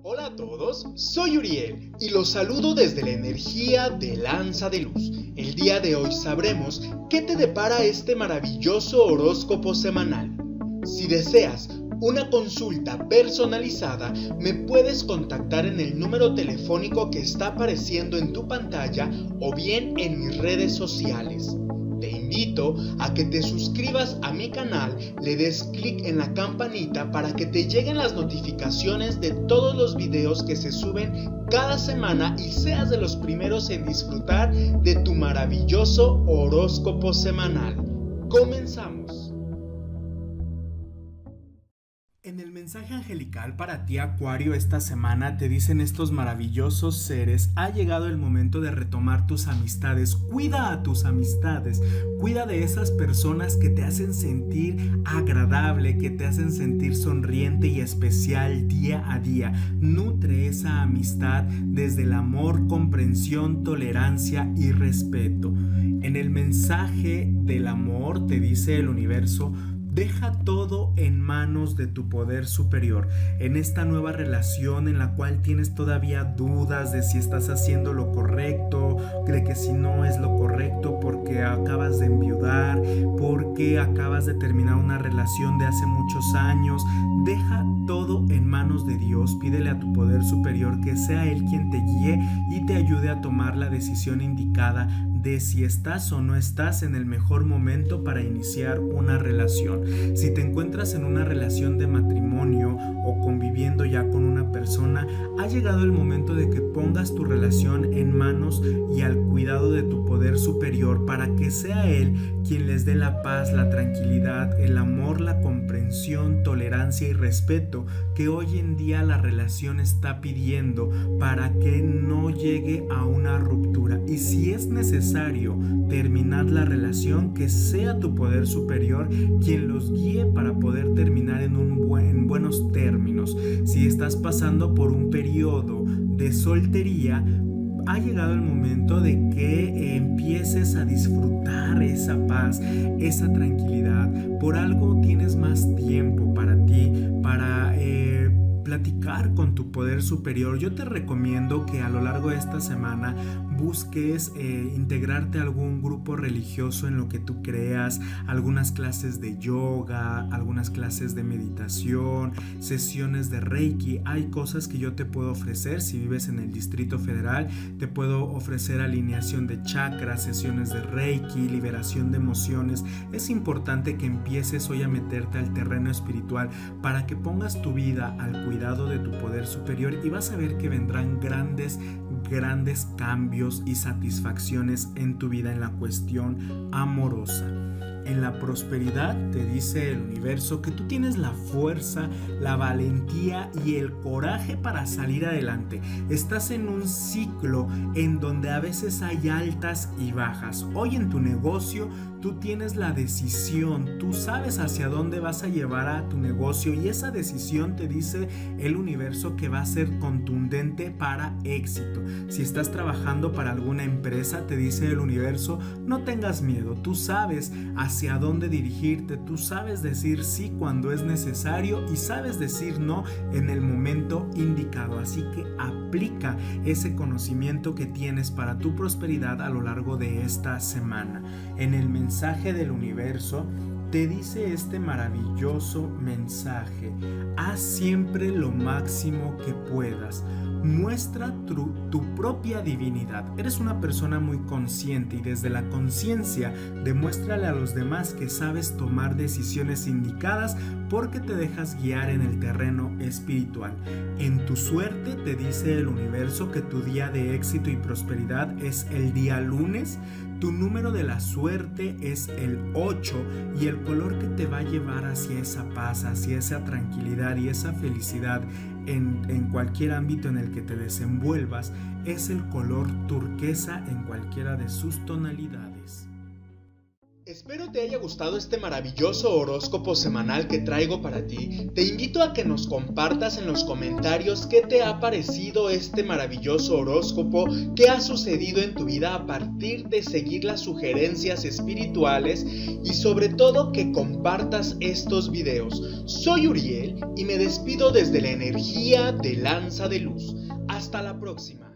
Hola a todos, soy Uriel y los saludo desde la energía de Lanza de Luz. El día de hoy sabremos qué te depara este maravilloso horóscopo semanal. Si deseas una consulta personalizada, me puedes contactar en el número telefónico que está apareciendo en tu pantalla o bien en mis redes sociales invito a que te suscribas a mi canal, le des clic en la campanita para que te lleguen las notificaciones de todos los videos que se suben cada semana y seas de los primeros en disfrutar de tu maravilloso horóscopo semanal. Comenzamos. En el mensaje angelical para ti Acuario esta semana te dicen estos maravillosos seres, ha llegado el momento de retomar tus amistades, cuida a tus amistades, cuida de esas personas que te hacen sentir agradable, que te hacen sentir sonriente y especial día a día. Nutre esa amistad desde el amor, comprensión, tolerancia y respeto. En el mensaje del amor te dice el universo, Deja todo en manos de tu poder superior, en esta nueva relación en la cual tienes todavía dudas de si estás haciendo lo correcto, de que si no es lo correcto porque acabas de enviudar, porque acabas de terminar una relación de hace muchos años. Deja todo en manos de Dios, pídele a tu poder superior que sea Él quien te guíe y te ayude a tomar la decisión indicada de si estás o no estás en el mejor momento para iniciar una relación. Si te encuentras en una relación de matrimonio o conviviendo ya con ha llegado el momento de que pongas tu relación en manos y al cuidado de tu poder superior para que sea Él quien les dé la paz, la tranquilidad, el amor, la comprensión, tolerancia y respeto que hoy en día la relación está pidiendo para que no llegue a una ruptura. Y si es necesario, terminar la relación, que sea tu poder superior quien los guíe para poder terminar en, un buen. Estás pasando por un periodo de soltería, ha llegado el momento de que empieces a disfrutar esa paz, esa tranquilidad. Por algo tienes más tiempo para ti, para eh, platicar con tu poder superior. Yo te recomiendo que a lo largo de esta semana busques eh, integrarte a algún grupo religioso en lo que tú creas, algunas clases de yoga, algunas clases de meditación, sesiones de reiki. Hay cosas que yo te puedo ofrecer si vives en el Distrito Federal. Te puedo ofrecer alineación de chakras, sesiones de reiki, liberación de emociones. Es importante que empieces hoy a meterte al terreno espiritual para que pongas tu vida al cuidado de tu poder superior y vas a ver que vendrán grandes grandes cambios y satisfacciones en tu vida en la cuestión amorosa. En la prosperidad te dice el universo que tú tienes la fuerza, la valentía y el coraje para salir adelante. Estás en un ciclo en donde a veces hay altas y bajas. Hoy en tu negocio tú tienes la decisión, tú sabes hacia dónde vas a llevar a tu negocio y esa decisión te dice el universo que va a ser contundente para éxito. Si estás trabajando para alguna empresa, te dice el universo, no tengas miedo, tú sabes dónde dirigirte, tú sabes decir sí cuando es necesario y sabes decir no en el momento indicado. Así que aplica ese conocimiento que tienes para tu prosperidad a lo largo de esta semana. En el mensaje del universo te dice este maravilloso mensaje. Haz siempre lo máximo que puedas. Muestra tu, tu, propia divinidad. Eres una persona muy consciente y desde la conciencia demuéstrale a los demás que sabes tomar decisiones indicadas porque te dejas guiar en el terreno espiritual. En tu suerte te dice el universo que tu día de éxito y prosperidad es el día lunes tu número de la suerte es el 8 y el color que te va a llevar hacia esa paz, hacia esa tranquilidad y esa felicidad en, en, cualquier ámbito en el que te desenvuelvas es el color turquesa en cualquiera de sus tonalidades. Espero te haya gustado este maravilloso horóscopo semanal que traigo para ti. Te invito a que nos compartas en los comentarios qué te ha parecido este maravilloso horóscopo, qué ha sucedido en tu vida a partir de seguir las sugerencias espirituales y sobre todo que compartas estos videos. Soy Uriel y me despido desde la energía de Lanza de Luz. Hasta la próxima.